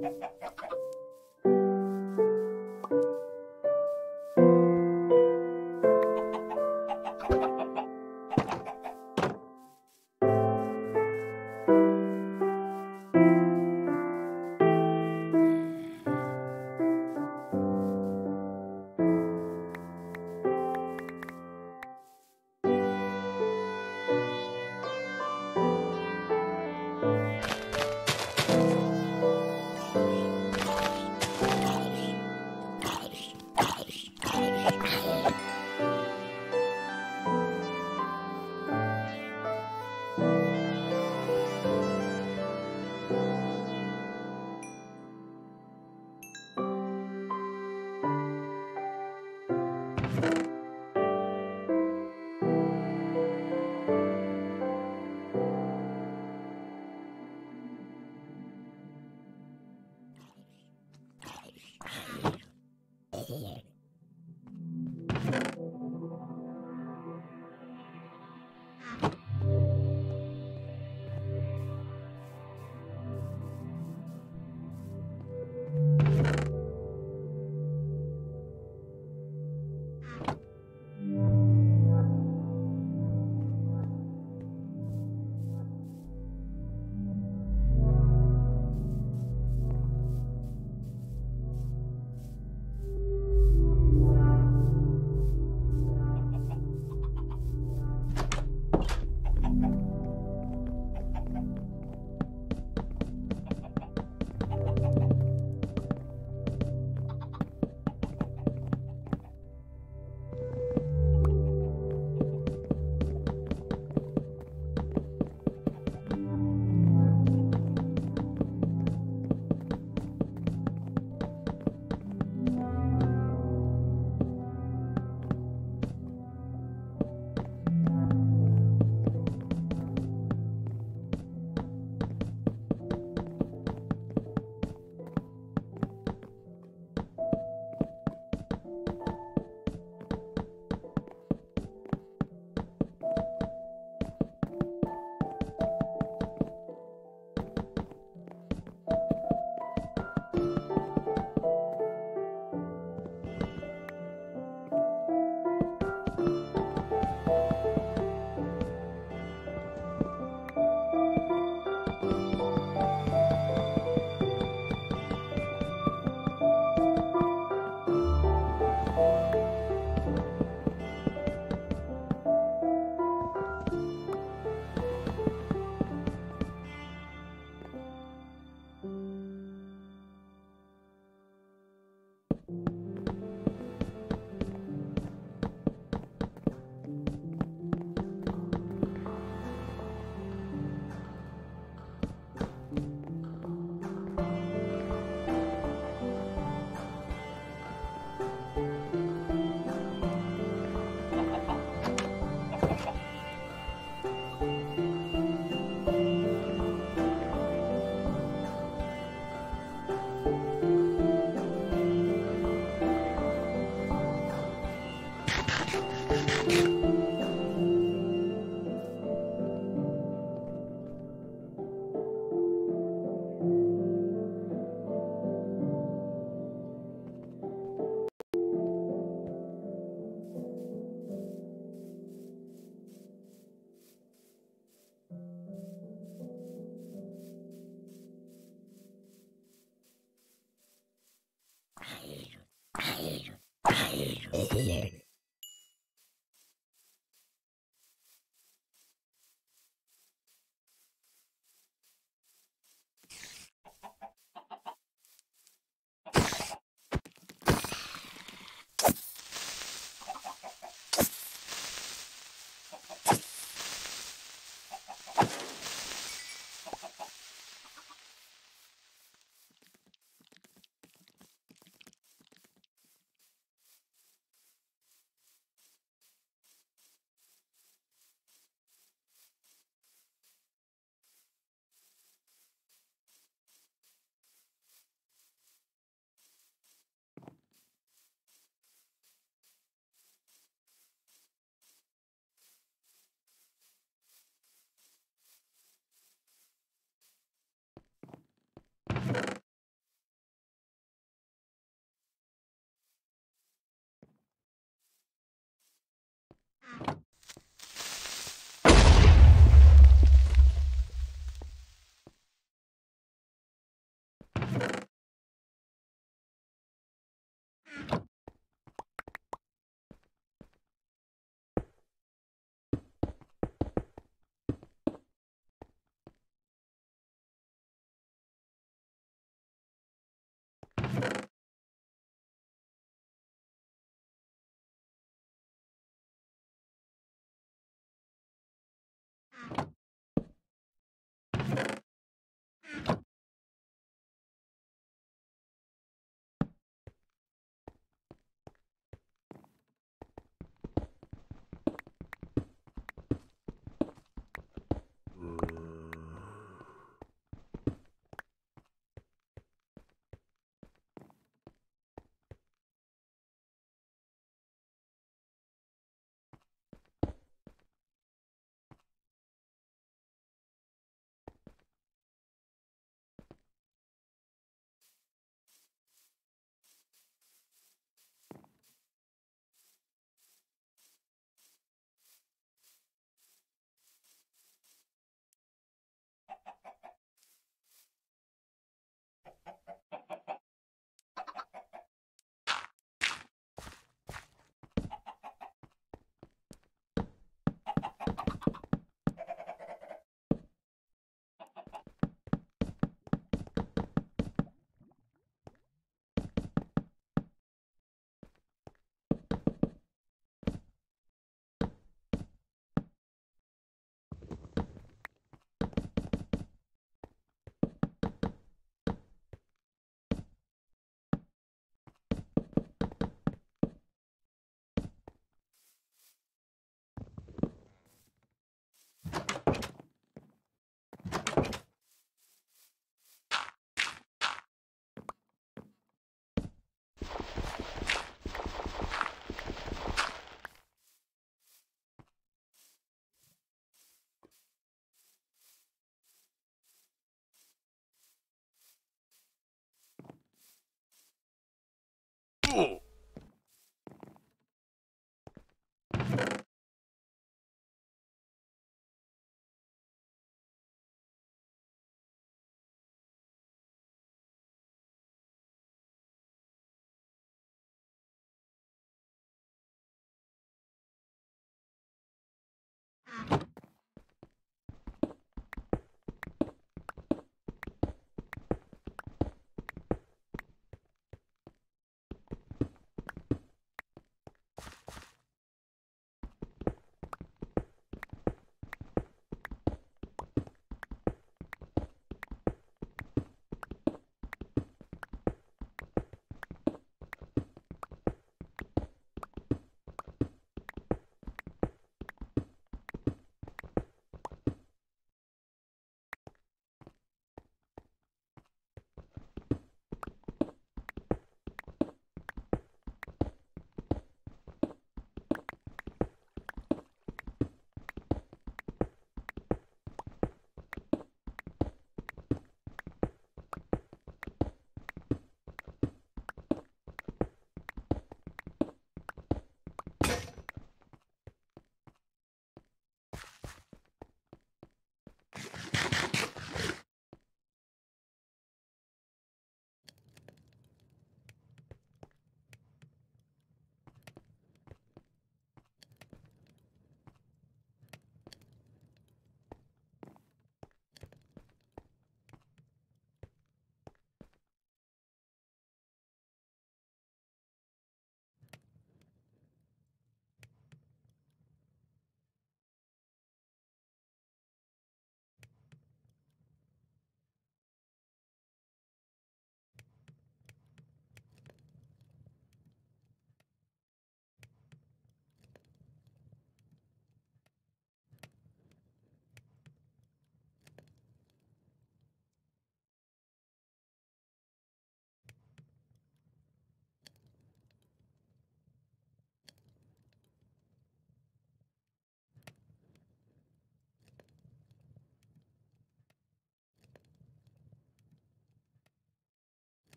Ha ha ha ha ha!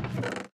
Ah.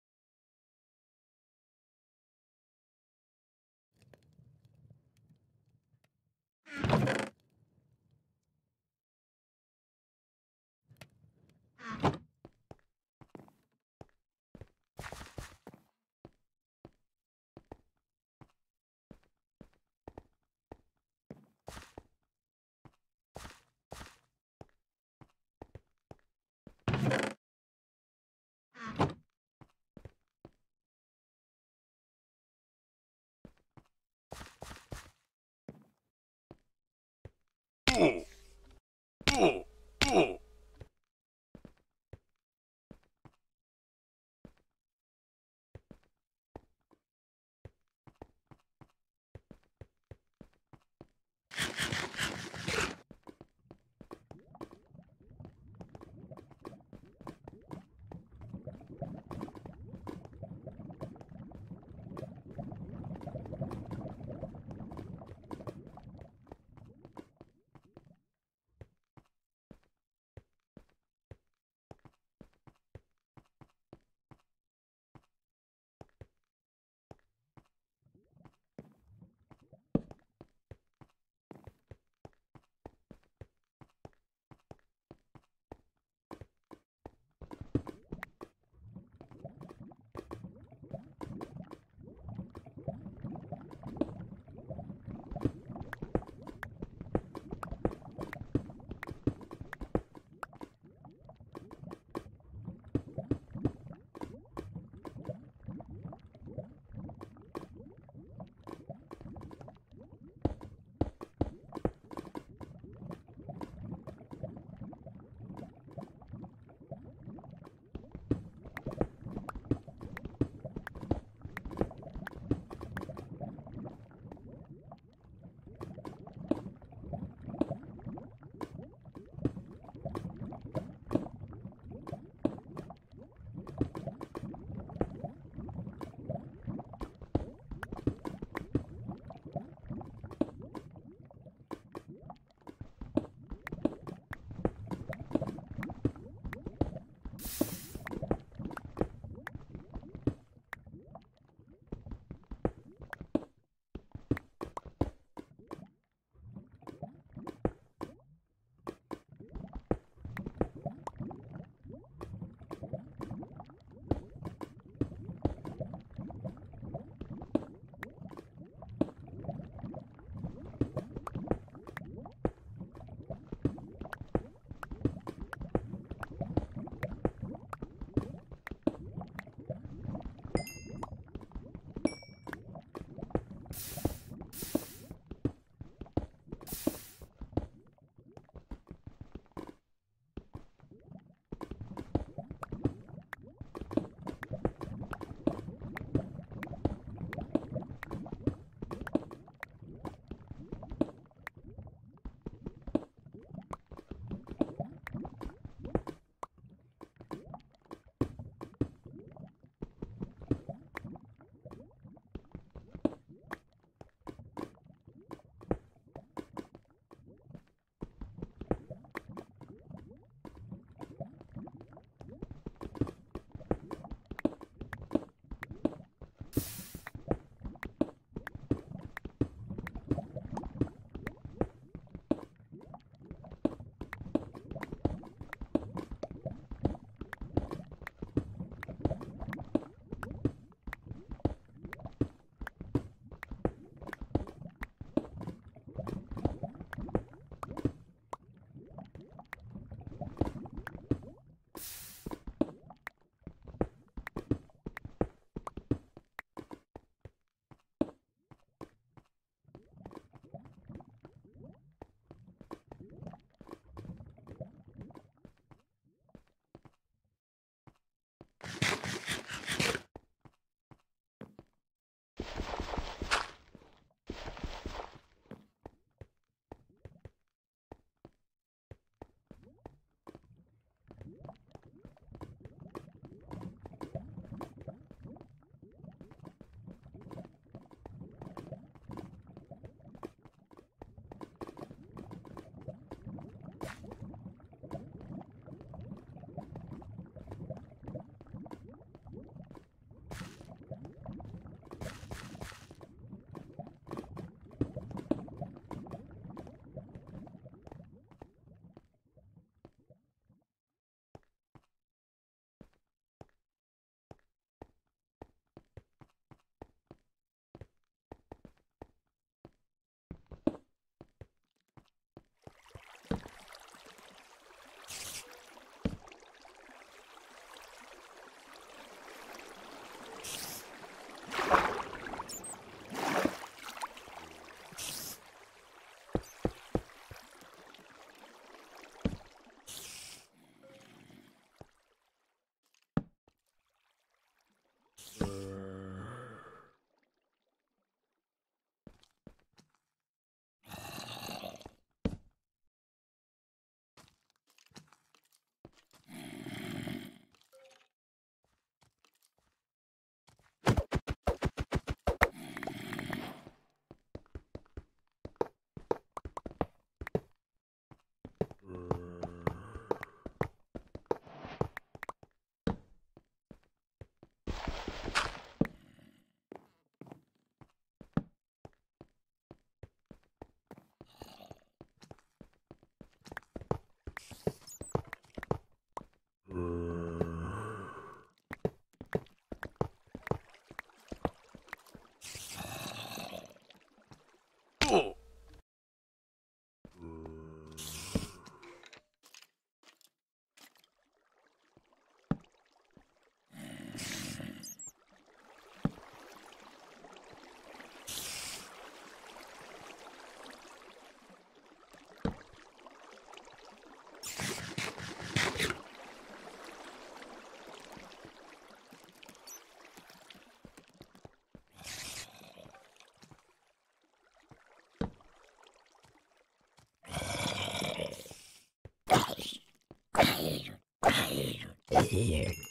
Here.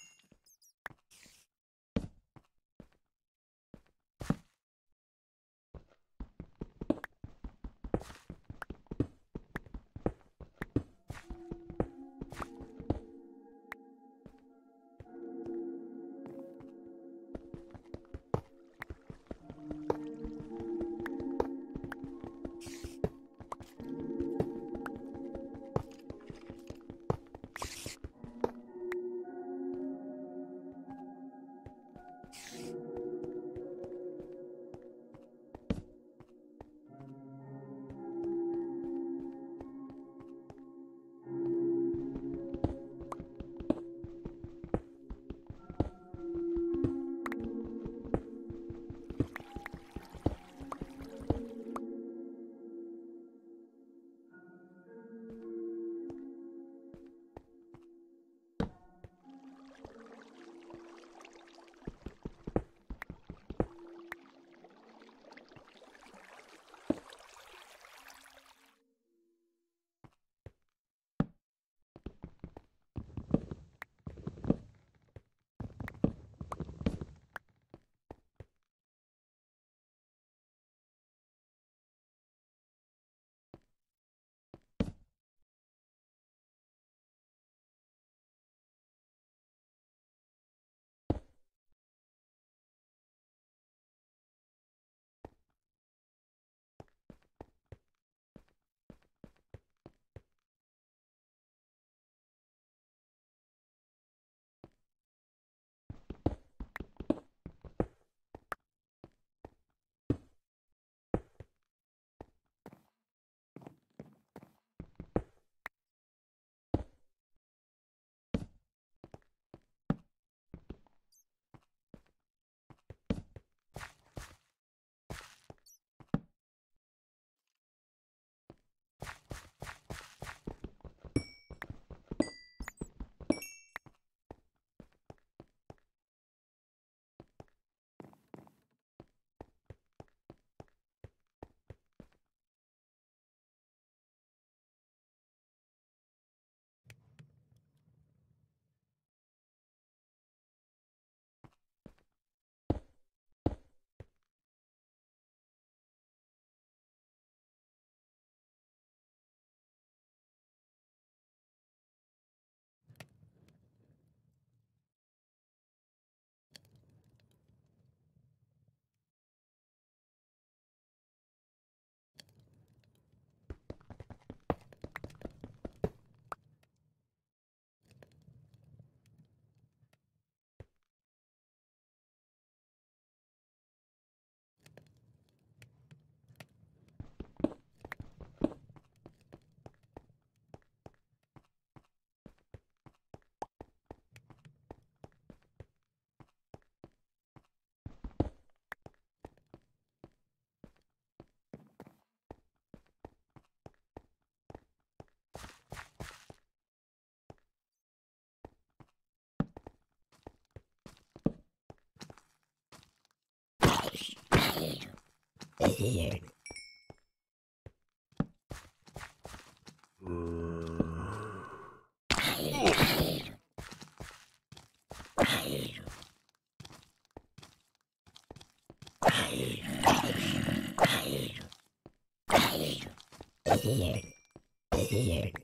Here. Here. Here.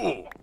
fool!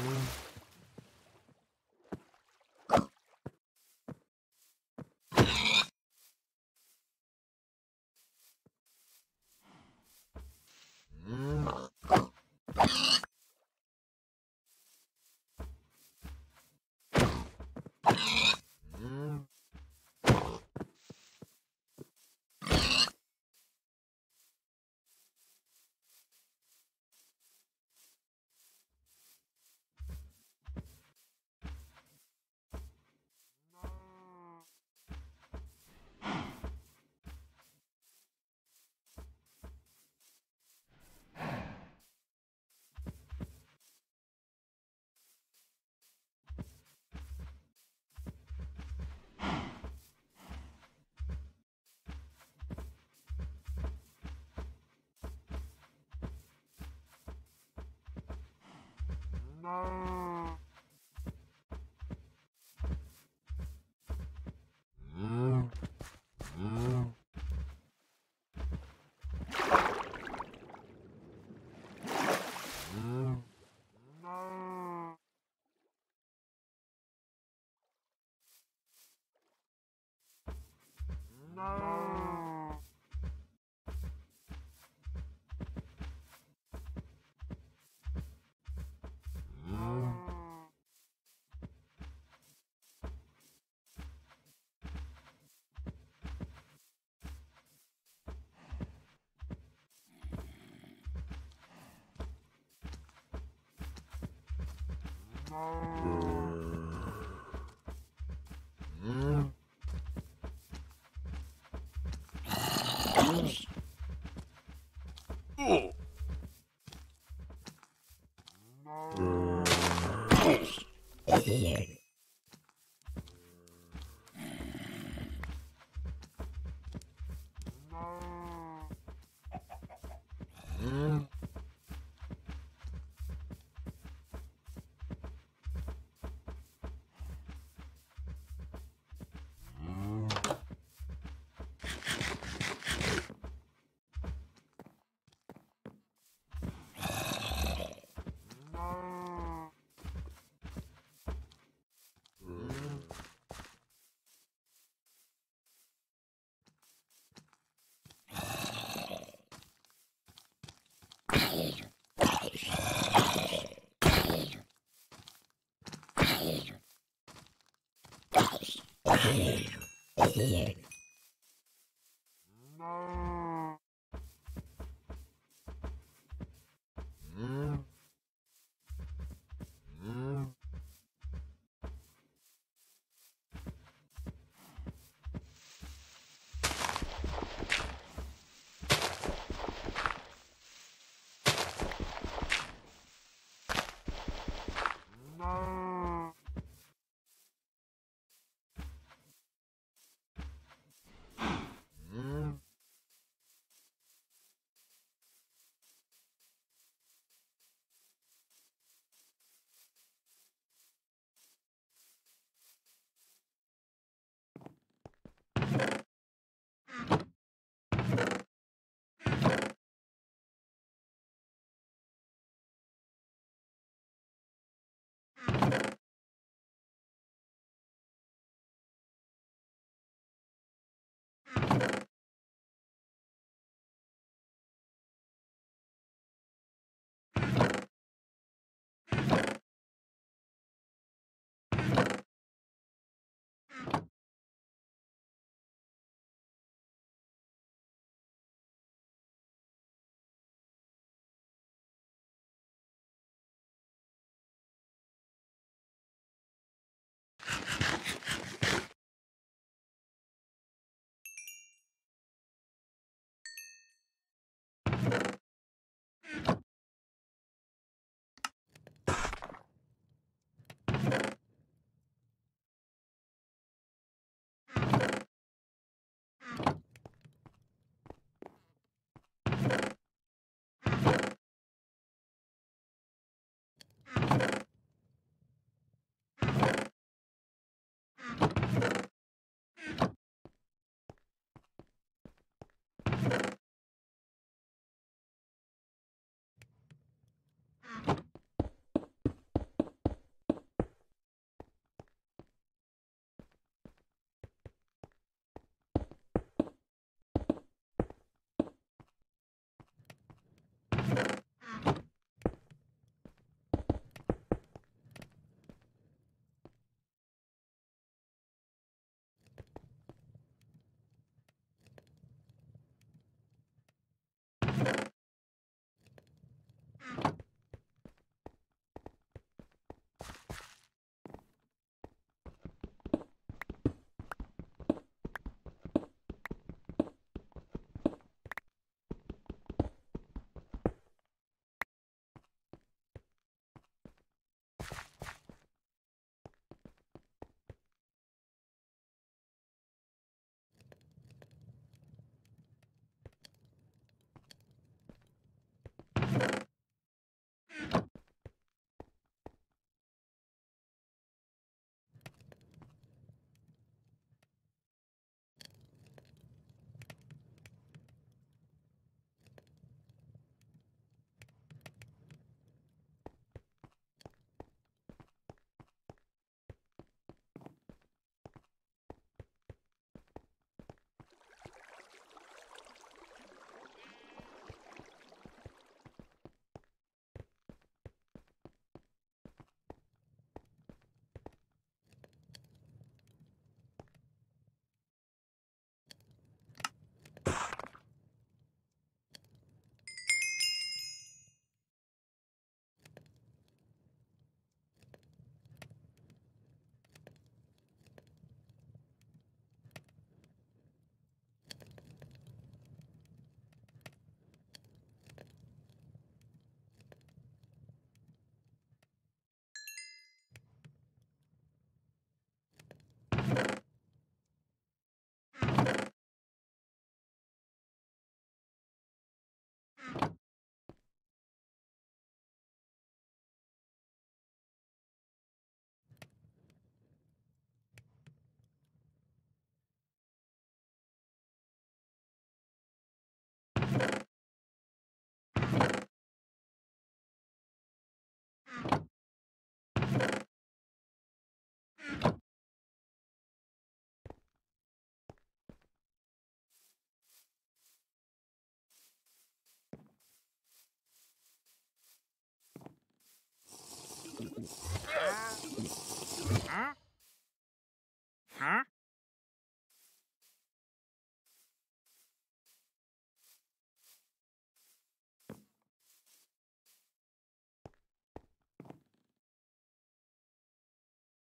Darwin. Oh. Yeah. Here. Here.